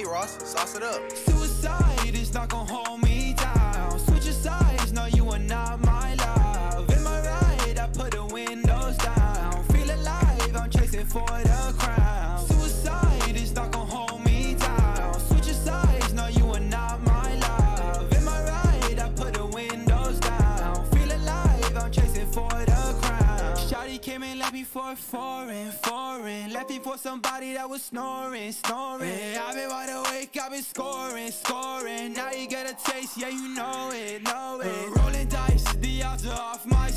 Ross. Sauce it up. Suicide is not gonna hold me down. Switch your sides, no, you are not my love. In my ride, I put the windows down. Feel alive, I'm chasing for the crown. Came and left me for foreign, foreign. Left me for somebody that was snoring, snoring. Yeah, I've been wide awake, I've been scoring, scoring. Now you get a taste, yeah, you know it, know it. Uh. rolling dice, the odds are off my